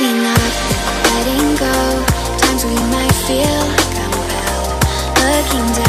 giving up, letting go. Times we might feel like I'm bound Looking down